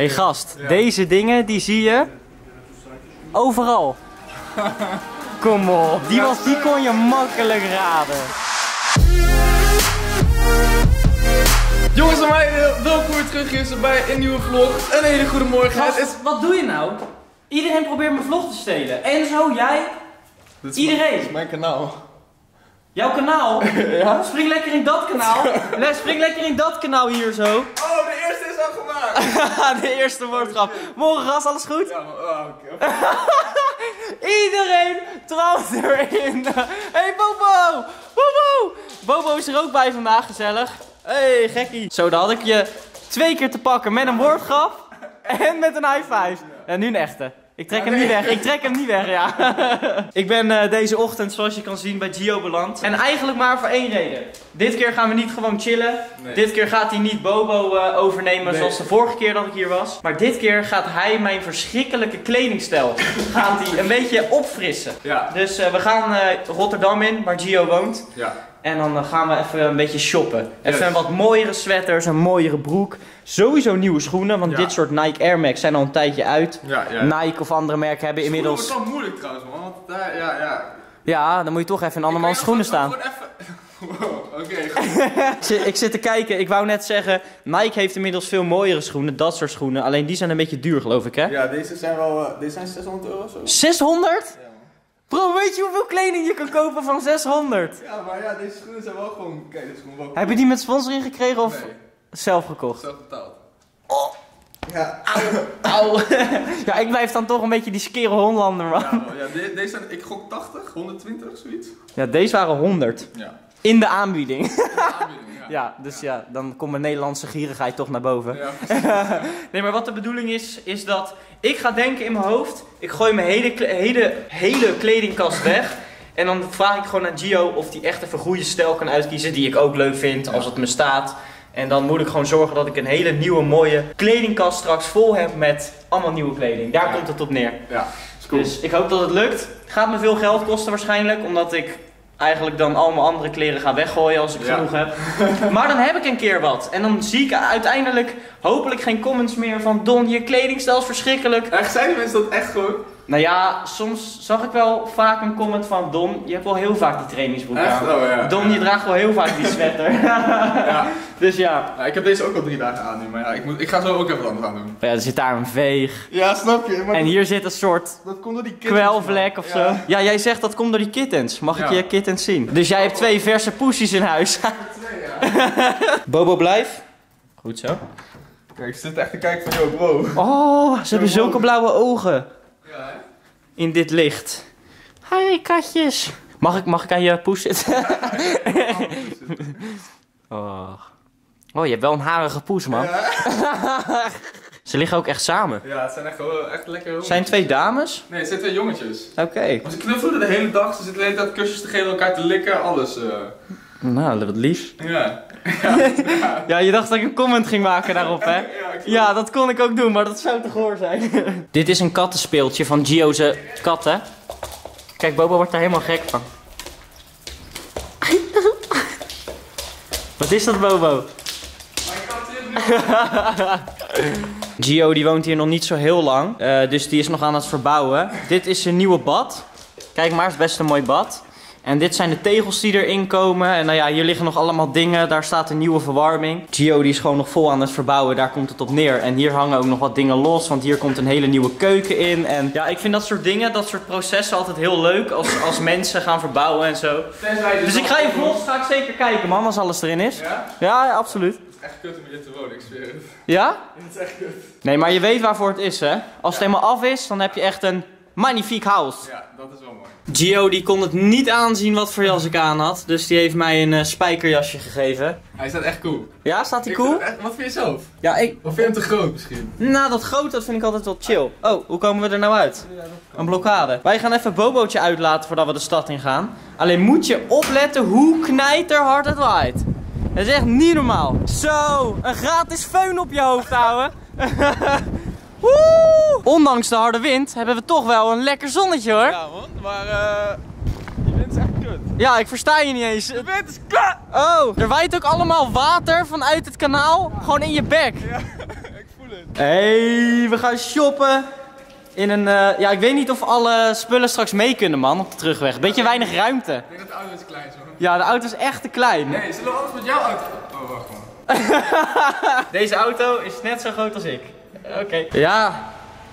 hey, gast, deze dingen die zie je overal. Kom op, die, was, die kon je makkelijk raden. Jongens en meiden, welkom weer terug hier bij een nieuwe vlog. Een hele goede morgen. Is... Wat doe je nou? Iedereen probeert mijn vlog te stelen. En zo, jij, Dit is Iedereen. mijn- is mijn kanaal. Jouw kanaal. Ja? Spring lekker in dat kanaal. Les, spring lekker in dat kanaal hier zo. Oh, de eerste is al gemaakt. De eerste woordgrap. Morgen gast, alles goed? Ja, maar, oh. Iedereen trapt erin. Hey Bobo! Bobo! Bobo is er ook bij vandaag, gezellig. Hey, gekkie. Zo, dan had ik je twee keer te pakken met een woordgrap en met een high five. En nu een echte. Ik trek hem niet weg, ik trek hem niet weg, ja. ik ben eh, deze ochtend, zoals je kan zien, bij Gio beland. En eigenlijk maar voor één reden. Dit keer gaan we niet gewoon chillen. Nee. Dit keer gaat hij niet Bobo eh, overnemen Nee. zoals de vorige keer dat ik hier was. Maar dit keer gaat hij mijn verschrikkelijke kledingstijl gaat hij een beetje opfrissen. Ja, Dus eh, we gaan Rotterdam in, waar Gio woont. ja. En dan gaan we even een beetje shoppen. Even Yes. wat mooiere sweaters, een mooiere broek. Sowieso nieuwe schoenen, want Ja. dit soort Nike Air Max zijn al een tijdje uit. Ja, ja. Nike of andere merken hebben inmiddels... Het wordt wel moeilijk trouwens, man. Want daar, ja, ja. Ja, dan moet je toch even in andermans schoenen staan. Even... Wow, oké. goed. Ik zit, te kijken, ik wou net zeggen, Nike heeft inmiddels veel mooiere schoenen, dat soort schoenen. Alleen die zijn een beetje duur geloof ik hè? Ja, deze zijn wel... eh, deze zijn 600 euro zo. 600? Ja, man. Bro, weet je hoeveel kleding je kan kopen van 600? Ja, maar ja, deze schoenen zijn wel gewoon... Kijk, dit is gewoon wel... Heb je die met sponsoring gekregen of Nee, zelf gekocht? zelf betaald. Oh. Ja. Auw. ja, ik blijf dan toch een beetje die skere Hollander, man. Ja, ja de- deze zijn... Ik gok 80, 120, zoiets. Ja, deze waren 100. Ja. In de aanbieding. Aanbieding, ja. ja, dus ja, dan komt mijn Nederlandse gierigheid toch naar boven. Ja, precies. Nee, maar wat de bedoeling is, is dat ik ga denken in mijn hoofd. Ik gooi mijn hele, kle- hele, hele kledingkast weg. En dan vraag ik gewoon aan Gio of hij echt even een goede stijl kan uitkiezen. Die ik ook leuk vind, als het me staat. En dan moet ik gewoon zorgen dat ik een hele nieuwe, mooie kledingkast straks vol heb met allemaal nieuwe kleding. Daar Ja. komt het op neer. Ja, is cool. Dus ik hoop dat het lukt. Gaat me veel geld kosten waarschijnlijk, omdat ik eigenlijk dan al mijn andere kleren ga weggooien als ik Ja. genoeg heb. maar dan heb ik een keer wat. En dan zie ik uiteindelijk hopelijk geen comments meer van Don, je kledingstijl is verschrikkelijk. Echt, zijn mensen dat echt gewoon? Nou ja, soms zag ik wel vaak een comment van Don, je hebt wel heel vaak die trainingsbroek Echt? aan. Oh ja. Don, je draagt wel heel vaak die sweater. Ja. dus ja. ja, ik heb deze ook al drie dagen aan nu, maar ja, ik, moet, ik ga zo ook even wat anders aan doen. ja, er zit daar een veeg. Ja, snap je. Maar En hier zit een soort dat komt door die kittens, kwelvlek of Ja. zo. Ja, jij zegt dat komt door die kittens. Mag ik je kittens zien? Dus jij hebt twee verse poesjes in huis. Twee, ja. Bobo blijf. Goed zo. Kijk, ik zit echt te kijken van, yo, wow. Oh, ze hebben zulke blauwe ogen? In dit licht. Hi katjes. Mag ik, mag ik aan je poes zitten? oh. oh, je hebt wel een harige poes, man. Ja, Ze liggen ook echt samen. ja, het zijn echt, echt lekker jongetjes. Zijn twee dames? Nee, het zijn twee jongetjes. Oké. Maar ze knuffelen de hele dag, ze zitten de hele tijd kusjes te geven, elkaar te likken, alles. eh. Nou, wat lief. Ja. Ja, je dacht dat ik een comment ging maken daarop, hè? Ja, ik Ja, dat kon ik ook doen, maar dat zou te goor zijn. Dit is een kattenspeeltje van Gio's katten. Kijk, Bobo wordt daar helemaal gek van. Wat is dat, Bobo? Mijn kat is nu... Gio die woont hier nog niet zo heel lang, eh, dus die is nog aan het verbouwen. Dit is zijn nieuwe bad. Kijk maar, het is best een mooi bad. En dit zijn de tegels die erin komen. En nou ja, hier liggen nog allemaal dingen. Daar staat een nieuwe verwarming. Gio die is gewoon nog vol aan het verbouwen. Daar komt het op neer. En hier hangen ook nog wat dingen los. Want hier komt een hele nieuwe keuken in. En ja, ik vind dat soort dingen, dat soort processen altijd heel leuk. Als, als mensen gaan verbouwen en zo. Dus ik ga je vlogs ga ik zeker kijken, man, als alles erin is. Ja? Ja, ja, absoluut. Het is echt kut om hier te wonen, ik zweer het. Ja? Het is echt kut. Nee, maar je weet waarvoor het is, hè? Als het helemaal af is, dan heb je echt een magnifiek house. Ja, dat is wel mooi. Gio die kon het niet aanzien wat voor jas ik aan had. Dus die heeft mij een eh, spijkerjasje gegeven. Hij staat echt cool. Ja, staat Ik cool? echt- wat vind je zelf? Ja, ik... Of vind je hem te groot misschien? Nou, dat groot, dat vind ik altijd wel chill. Oh, hoe komen we er nou uit? Een blokkade. Wij gaan even Bobootje uitlaten voordat we de stad in gaan. Alleen moet je opletten hoe knijterhard het waait. Het is echt niet normaal. Zo, een gratis föhn op je hoofd houden. Woe! Ondanks de harde wind hebben we toch wel een lekker zonnetje hoor. Ja man, maar eh... Die wind is echt kut. Ja, ik versta je niet eens. De wind is kut! Oh, er waait ook allemaal water vanuit het kanaal. Gewoon in je bek. Ja, ik voel het. Hey, we gaan shoppen. In een, eh, ja, ik weet niet of alle spullen straks mee kunnen, man, op de terugweg. Beetje weinig ruimte. Ik denk dat de auto is klein zo. Ja, de auto is echt te klein. Nee, zullen we anders met jouw auto... Oh, wacht man. Deze auto is net zo groot als ik. Oké. Ja,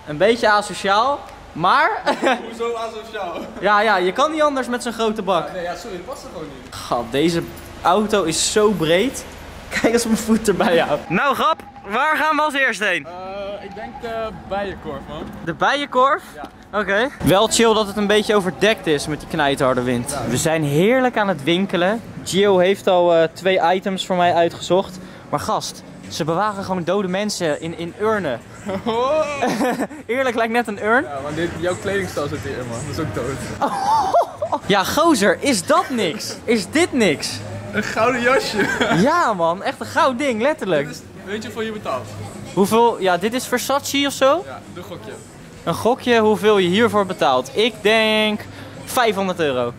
een beetje asociaal. Maar, Hoezo asociaal? ja, ja, je kan niet anders met zo'n grote bak. Nee, ja, sorry, het past er gewoon niet. God, deze auto is zo breed. Kijk eens mijn voet erbij hou. Nou, grap, waar gaan we als eerst heen? Eh, ik denk de bijenkorf, man. De bijenkorf? Ja. Oké. Wel chill dat het een beetje overdekt is met die knijtharde wind. We zijn heerlijk aan het winkelen. Gio heeft al eh, twee items voor mij uitgezocht. Maar gast, ze bewaren gewoon dode mensen in, in urnen. Oh. Eerlijk lijkt net een urn. Ja, want dit, jouw kledingstijl zit hierin, man. Dat is ook dood. Ja, gozer, is dat niks? Is dit niks? Een gouden jasje. Ja man, echt een goud ding, letterlijk. Is, weet je hoeveel je betaalt? Hoeveel, ja, dit is Versace of zo? Ja, doe een gokje. Een gokje hoeveel je hiervoor betaalt. Ik denk 500 euro.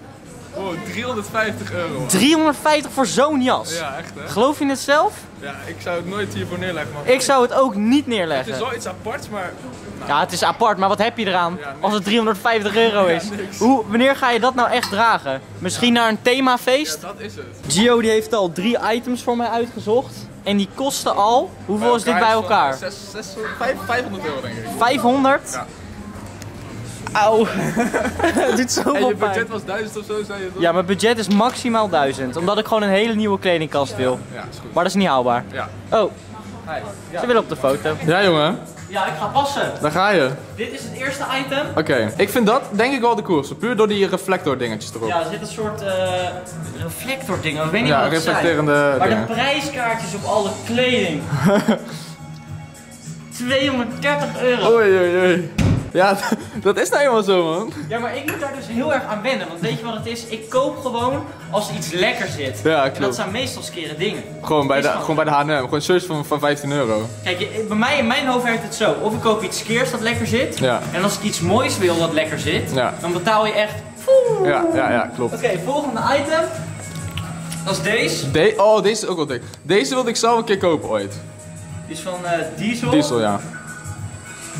Oh, 350 euro. 350 voor zo'n jas. Ja, echt hè? Geloof je het zelf? Ja, ik zou het nooit hiervoor neerleggen, man. Ik zou het ook niet Het is neerleggen. wel iets aparts, maar Ja, het is apart, maar wat heb je eraan Ja, als het 350 euro is? Ja. Hoe, wanneer ga je dat nou echt dragen? Misschien naar een ja, themafeest? dat is het. Gio die heeft al drie items voor mij uitgezocht. En die kosten al, hoeveel is dit bij elkaar? van, eh, zes- zes- vijf- 500 euro, denk ik. 500? Ja. Auw. het doet En zoveel je pijn. budget was 1000 of zo, zei je toch? Ja, mijn budget is maximaal 1000. Omdat ik gewoon een hele nieuwe kledingkast wil. Ja, is goed. Maar dat is niet haalbaar. Ja. Oh, Hi. ze willen op de foto. Ja, jongen. Ja, ik ga passen. Daar ga je. Dit is het eerste item. Oké, ik vind dat denk ik wel de coolste. Puur door die reflector dingetjes erop. Ja, er zit een soort eh reflector ding. Ik weet niet Ja, wat het zijn. reflecterende Maar de dingen. prijskaartjes op alle kleding. 230 euro. Oei, oei, oei. Ja, dat is nou helemaal zo, man. Ja, maar ik moet daar dus heel erg aan wennen. Want weet je wat het is? Ik koop gewoon als er iets lekker zit. Ja, En dat klopt. zijn meestal skere dingen. Gewoon bij de, gewoon- bij de H&M. Gewoon een shirt van, van 15 euro. Kijk, je- bij mij in mijn hoofd werkt het zo. Of ik koop iets skeers dat lekker zit. Ja. En als ik iets moois wil dat lekker zit, Ja. dan betaal je echt. Oké, Ja, ja, ja, klopt. volgende item. Dat is deze. De oh, deze is ook wel dik. Deze wilde ik zelf een keer kopen ooit. Die is van eh, Diesel. Diesel, ja.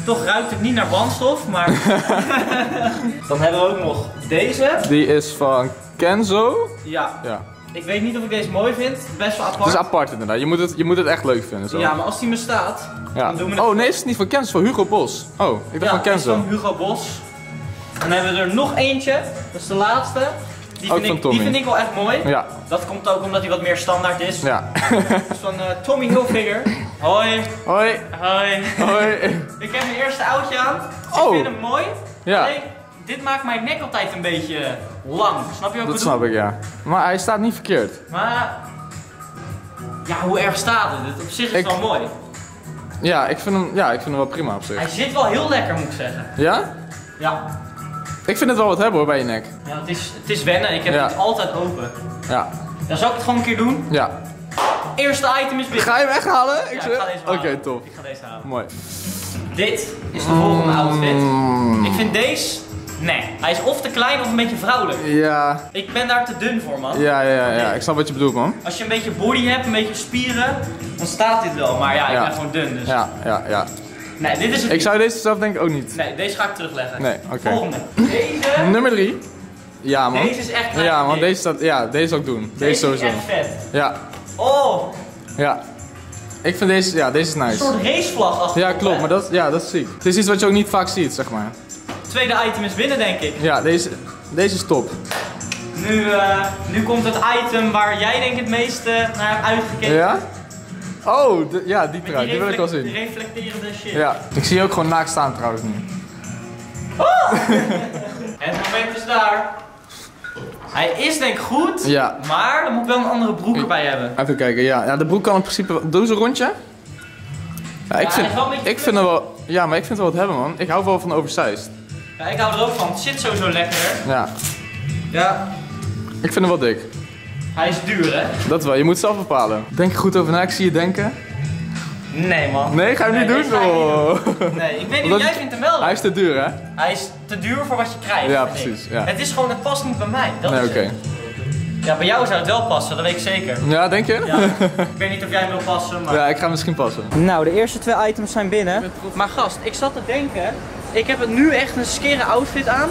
Toch ruikt het niet naar brandstof, maar. dan hebben we ook nog deze. Die is van Kenzo. Ja, Ja. ik weet niet of ik deze mooi vind. Best wel apart. Het is apart inderdaad. Je moet het, je moet het echt leuk vinden. Zo. Ja, maar als die me staat, Ja. dan doen we het. Oh nee, het is niet van Kenzo, het is van Hugo Bos. Oh, ik dacht ja, van dit is Kenzo. van Hugo Bos. Dan hebben we er nog eentje. Dat is de laatste. Die vind, van ik, Tommy. die vind ik wel echt mooi. Ja, Dat komt ook omdat hij wat meer standaard is. ja. Dat is van eh, Tommy Hilfiger. Hoi. Hoi, Hoi. hoi. Ik heb mijn eerste oudje aan. Ik Oh. vind hem mooi. Ja. Alleen, dit maakt mijn nek altijd een beetje lang. Snap je wat ik Dat bedoel? snap ik, ja. Maar hij staat niet verkeerd. Maar... Ja, hoe erg staat het? Het op zich is Ik- wel mooi. Ja, ik vind hem, ja, ik vind hem wel prima op zich. Hij zit wel heel lekker, moet ik zeggen. Ja? Ja. Ik vind het wel wat hebben hoor, bij je nek. Ja, het is, het is wennen. Ik heb Ja. het altijd open. Ja, Dan zal ik het gewoon een keer doen. ja. Eerste item is binnen. Ga je hem echt halen? Ja, Ik ga deze wel Oké, halen. top. Ik ga deze halen. Mooi. Dit is de volgende outfit. Mm, Ik vind deze... Nee, hij is of te klein of een beetje vrouwelijk. ja, Ik ben daar te dun voor, man. ja, ja, ja, ja. Ik snap wat je bedoelt, man. Als je een beetje body hebt, een beetje spieren, dan staat dit wel. Maar ja, ik Ja. ben gewoon dun, dus... Ja, ja, ja. Nee, dit is het Ik zou deze zelf denk ik ook niet. Nee, deze ga ik terugleggen. Nee, oké. Volgende. Deze... Nummer drie. Ja, man. Deze is echt. Ja, man, deze, staat, ja, deze ik doen. Deze, Deze is sowieso. echt vet. Ja, Oh, ja. Ik vind deze, ja, deze is een nice. soort racevlag achter. Ja, klopt, maar dat, ja, dat is ziek. Het is iets wat je ook niet vaak ziet, zeg maar. Tweede item is binnen, denk ik. Ja, deze, deze is top. Nu, eh, nu komt het item waar jij denk ik het meeste naar hebt uitgekeken. Ja? Oh, de- ja, die trui, die wil ik wel zien. Die reflecterende shit. Ja, ik zie je ook gewoon naakt staan trouwens nu. Het moment is daar. Hij is denk ik goed, Ja. maar dan moet ik wel een andere broek erbij hebben. Even kijken, ja. ja de broek kan in principe... Doe eens een rondje. Ja, ik vind, ik vind er wel... Ja, maar ik vind het wel wat hebben, man. Ik hou wel van oversized. Ja, ik hou er ook van. Het zit sowieso lekker. Ja, Ja. ik vind hem wel dik. Hij is duur, hè? Dat wel, je moet zelf bepalen. Denk er goed over na, ik zie je denken. Nee, man. Nee, ga je hem niet doen? deze ga ik niet Oh. doen. Nee, ik weet niet, jij vindt hem wel. Hij is te duur, hè? Hij is te duur voor wat je krijgt. Ja, precies, ja. Het is gewoon, het past niet bij mij. Dat Nee, is oké. het. Ja, bij jou zou het wel passen, dat weet ik zeker. Ja, denk je? Ja. ik weet niet of jij wil passen, maar... Ja, ik ga misschien passen. Nou, de eerste twee items zijn binnen. Maar gast, ik zat te denken, ik heb het nu echt een skere outfit aan.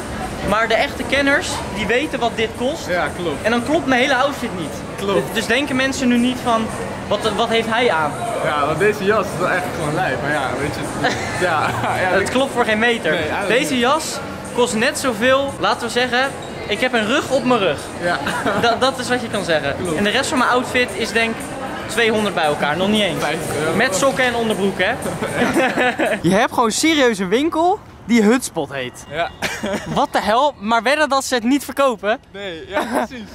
Maar de echte kenners, die weten wat dit kost. Ja, klopt. En dan klopt mijn hele outfit niet. Klopt. Dus denken mensen nu niet van, wat, wat heeft hij aan? Ja, want deze jas is wel echt gewoon lijp. Maar ja, weet je. Ja, ja Het klopt voor geen meter. Nee, Deze jas kost net zoveel, laten we zeggen, ik heb een rug op mijn rug. ja. Dat, dat is wat je kan zeggen. En de rest van mijn outfit is denk 200 bij elkaar, nog niet eens. 50 euro. Met sokken en onderbroek, hè? je hebt gewoon serieus een winkel die Hutspot heet. Ja. Wat de hel? Maar wedden dat ze het niet verkopen? Nee, ja, precies.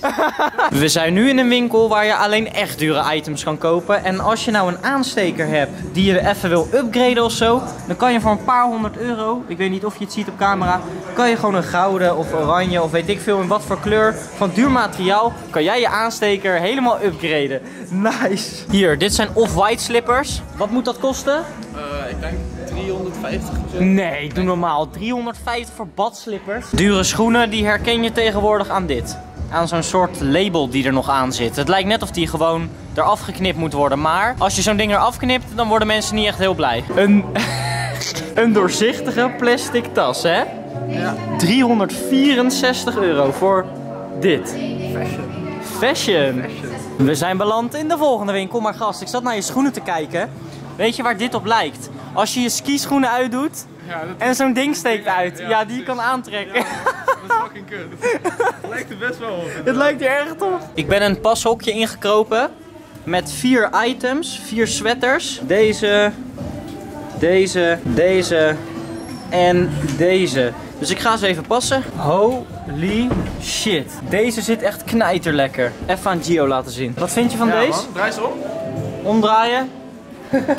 We zijn nu in een winkel waar je alleen echt dure items kan kopen. En als je nou een aansteker hebt die je even wil upgraden of zo, dan kan je voor een paar honderd euro, ik weet niet of je het ziet op camera, kan je gewoon een gouden of oranje of weet ik veel in wat voor kleur van duur materiaal, kan jij je aansteker helemaal upgraden. Nice. Hier, dit zijn off-white slippers. Wat moet dat kosten? Eh, ik denk 350 of zo. Nee, doe normaal. 350 voor badslippers. Dure schoenen, die herken je tegenwoordig aan dit. Aan zo'n soort label die er nog aan zit. Het lijkt net of die gewoon eraf geknipt moet worden. Maar als je zo'n ding eraf knipt, dan worden mensen niet echt heel blij. Een, een doorzichtige plastic tas, hè? Ja. 364 euro voor dit. Fashion. We zijn beland in de volgende winkel. Maar gast, ik zat naar je schoenen te kijken. Weet je waar dit op lijkt? Als je je skischoenen uitdoet Ja, dat, en zo'n ding steekt uit. Ja, Ja, die je kan aantrekken. dat is fucking kut. Lijkt er best wel op. Het lijkt er echt op. Ik ben een pashokje ingekropen met vier items, vier sweaters. Deze, deze, deze en deze. Dus ik ga ze even passen. Holy shit. Deze zit echt knijterlekker. Even aan Gio laten zien. Wat vind je van Ja, deze? man. Draai eens om. Omdraaien.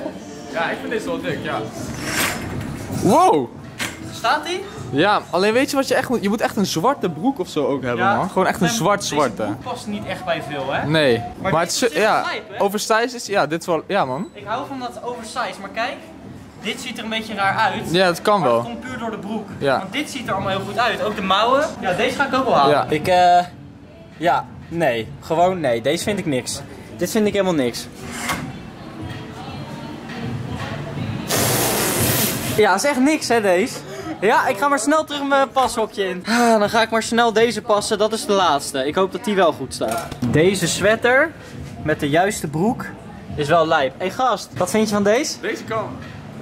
Ja, ik vind deze wel dik, ja. Wow! Staat die? Ja, alleen weet je wat je echt moet? Je moet echt een zwarte broek of zo ook hebben, man. Gewoon echt een Mijn- zwart Deze zwarte. broek past niet echt bij veel, hè? Nee, maar, dit het is, ja, lijp, hè? oversized is, ja, dit is wel, ja man. Ik hou van dat oversized, maar kijk. Dit ziet er een beetje raar uit. Ja, dat kan Maar het wel. komt puur door de broek. Ja. Want dit ziet er allemaal heel goed uit. Ook de mouwen. Ja, deze ga ik ook wel halen. Ja. Ik, eh... ja, nee. Gewoon nee. Deze vind ik niks. Dit vind ik helemaal niks. Ja, is echt niks hè, deze. Ja, ik ga maar snel terug mijn pashokje in. Ah, dan ga ik maar snel deze passen. Dat is de laatste. Ik hoop dat die wel goed staat. Deze sweater met de juiste broek is wel lijp. Hé hey, gast, wat vind je van deze? Deze kan.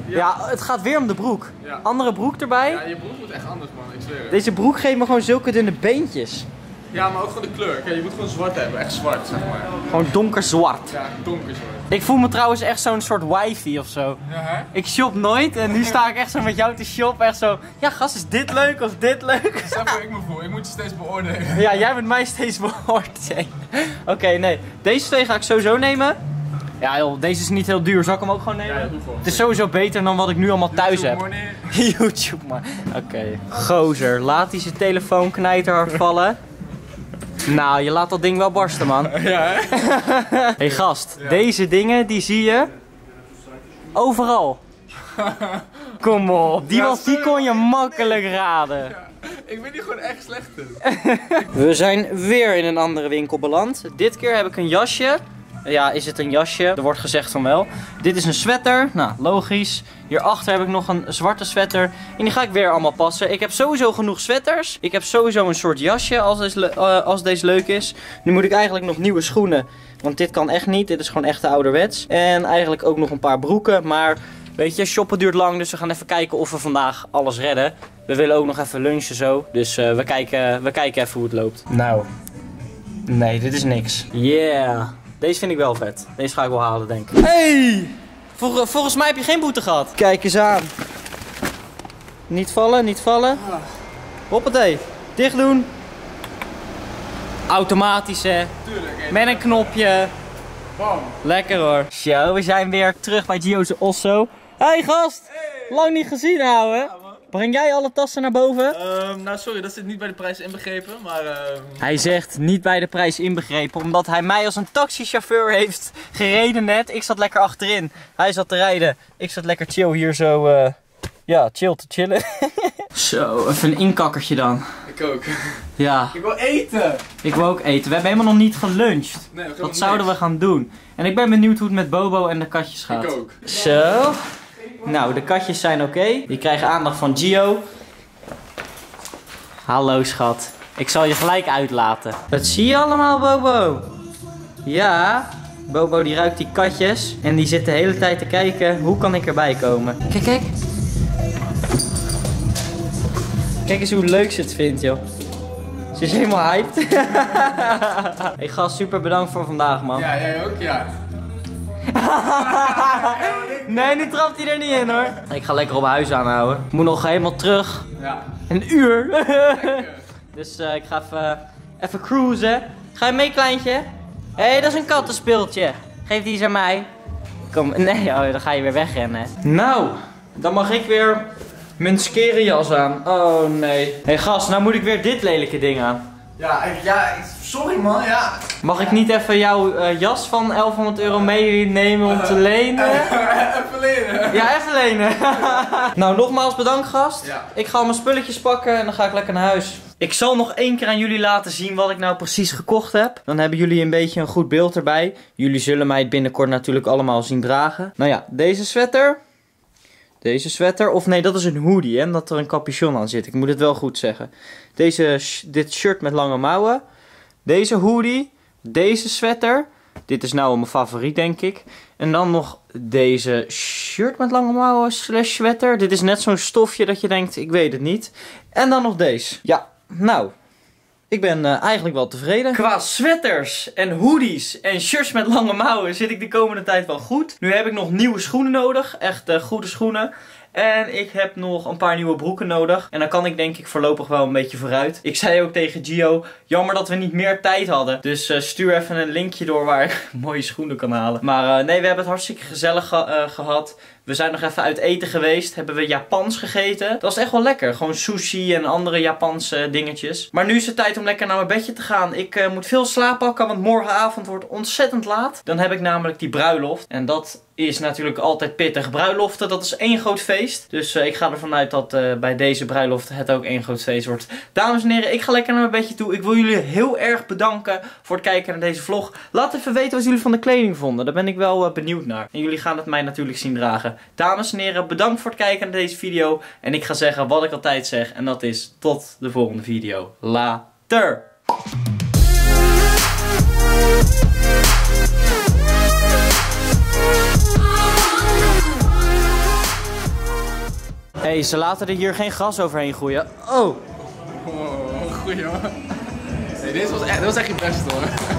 Ja, het gaat weer om de broek. Ja. Andere broek erbij. Ja, je broek moet echt anders, man, ik zweer het. Deze broek geeft me gewoon zulke dunne beentjes. Ja, maar ook gewoon de kleur. Kijk, je moet gewoon zwart hebben, echt zwart, zeg maar. Gewoon donkerzwart. Ja, donkerzwart. Ik voel me trouwens echt zo'n soort wifi of zo. Ja, hè? Ik shop nooit en nu sta ik echt zo met jou te shoppen. Echt zo, ja gast, is dit leuk of dit leuk? Snap je hoe ik me voel? Ik moet je steeds beoordelen. Ja, jij bent mij steeds beoordeeld. Oké, nee. Deze twee ga ik sowieso nemen. Ja joh, deze is niet heel duur. Zal ik hem ook gewoon nemen? Ja, doe gewoon. Het is sowieso beter dan wat ik nu allemaal thuis heb. YouTube maar. Oké. Gozer, laat hij zijn telefoon knijterhard vallen. Nou, je laat dat ding wel barsten, man. Ja, hè? hey, gast, deze dingen die zie je overal. Kom op, die, was, die kon je makkelijk raden. Ik ben hier gewoon echt slecht in. We zijn weer in een andere winkel beland. Dit keer heb ik een jasje. Ja, is het een jasje? Er wordt gezegd van wel. Dit is een sweater. Nou, logisch. Hierachter heb ik nog een zwarte sweater. En die ga ik weer allemaal passen. Ik heb sowieso genoeg sweaters. Ik heb sowieso een soort jasje als deze, eh, als deze leuk is. Nu moet ik eigenlijk nog nieuwe schoenen. Want dit kan echt niet. Dit is gewoon echt ouderwets. En eigenlijk ook nog een paar broeken. Maar weet je, shoppen duurt lang. Dus we gaan even kijken of we vandaag alles redden. We willen ook nog even lunchen zo. Dus eh, we, kijken, we kijken even hoe het loopt. Nou. Nee, dit is niks. Yeah. Deze vind ik wel vet. Deze ga ik wel halen, denk ik. Hey! Vol- volgens mij heb je geen boete gehad. Kijk eens aan. Niet vallen, niet vallen. Hoppatee. Dicht doen. Automatisch, hè. Tuurlijk. Met een knopje. Bam. Lekker hoor. Zo, we zijn weer terug bij Gio's Osso. Hey gast! Lang niet gezien, ouwe. Breng jij alle tassen naar boven? Ehm, nou, sorry, dat zit niet bij de prijs inbegrepen, maar ehm, Hij zegt niet bij de prijs inbegrepen, omdat hij mij als een taxichauffeur heeft gereden net. Ik zat lekker achterin. Hij zat te rijden. Ik zat lekker chill hier zo, eh, ja, chill te chillen. zo, even een inkakkertje dan. ik ook. Ja, Ik wil eten! ik wil ook eten. We hebben helemaal nog niet geluncht. Nee, we gaan Wat zouden we gaan doen? En ik ben benieuwd hoe het met Bobo en de katjes gaat. Ik ook. Zo. Nou, de katjes zijn oké. Die krijgen aandacht van Gio. Hallo schat. Ik zal je gelijk uitlaten. Wat zie je allemaal, Bobo? Ja, Bobo die ruikt die katjes. En die zit de hele tijd te kijken, hoe kan ik erbij komen? Kijk, kijk. Kijk eens hoe leuk ze het vindt, joh. Ze is helemaal hyped. hey gast, super bedankt voor vandaag, man. Ja, jij ook? Ja. Nee, nu trapt hij er niet in hoor. Ik ga lekker op huis aanhouden. Ik moet nog helemaal terug. Ja. Een uur. dus eh, ik ga even, even cruisen. Ga je mee, kleintje? Hé, hey, dat is een kattenspeeltje. Geef die eens aan mij. Kom, nee, oh, dan ga je weer wegrennen. Nou, dan mag ik weer mijn skere jas aan. Oh nee. Hé hey, gast, nou moet ik weer dit lelijke ding aan. Ja, ja, sorry man, ja. Mag ik niet even jouw eh, jas van 1100 euro meenemen om te lenen? Even leren. Ja, even lenen. nou, nogmaals bedankt gast. Ja. Ik ga mijn spulletjes pakken en dan ga ik lekker naar huis. Ik zal nog één keer aan jullie laten zien wat ik nou precies gekocht heb. Dan hebben jullie een beetje een goed beeld erbij. Jullie zullen mij het binnenkort natuurlijk allemaal zien dragen. Nou ja, deze sweater. Deze sweater. Of nee, dat is een hoodie, hè. Dat er een capuchon aan zit. Ik moet het wel goed zeggen. Deze, dit shirt met lange mouwen. Deze hoodie. Deze sweater. Dit is nou mijn favoriet, denk ik. En dan nog deze shirt met lange mouwen slash sweater. Dit is net zo'n stofje dat je denkt, ik weet het niet. En dan nog deze. Ja, nou. Ik ben eh, eigenlijk wel tevreden. Qua sweaters en hoodies en shirts met lange mouwen zit ik de komende tijd wel goed. Nu heb ik nog nieuwe schoenen nodig. Echt eh, goede schoenen. En ik heb nog een paar nieuwe broeken nodig. En dan kan ik denk ik voorlopig wel een beetje vooruit. Ik zei ook tegen Gio, jammer dat we niet meer tijd hadden. Dus eh, stuur even een linkje door waar ik mooie schoenen kan halen. Maar nee, we hebben het hartstikke gezellig ge- eh, gehad. We zijn nog even uit eten geweest. Hebben we Japans gegeten. Dat was echt wel lekker. Gewoon sushi en andere Japanse dingetjes. Maar nu is het tijd om lekker naar mijn bedje te gaan. Ik eh, moet veel slaap pakken, want morgenavond wordt ontzettend laat. Dan heb ik namelijk die bruiloft. En dat is natuurlijk altijd pittig. Bruiloften, dat is één groot feest. Dus eh, ik ga ervan uit dat eh, bij deze bruiloft het ook één groot feest wordt. Dames en heren, ik ga lekker naar mijn bedje toe. Ik wil jullie heel erg bedanken voor het kijken naar deze vlog. Laat even weten wat jullie van de kleding vonden. Daar ben ik wel benieuwd naar. En jullie gaan het mij natuurlijk zien dragen. Dames en heren, bedankt voor het kijken naar deze video. En ik ga zeggen wat ik altijd zeg. En dat is tot de volgende video. Later! Hey, ze laten er hier geen gras overheen groeien. Oh! Oh, goeie. Nee, dit was echt, dit was echt je beste hoor.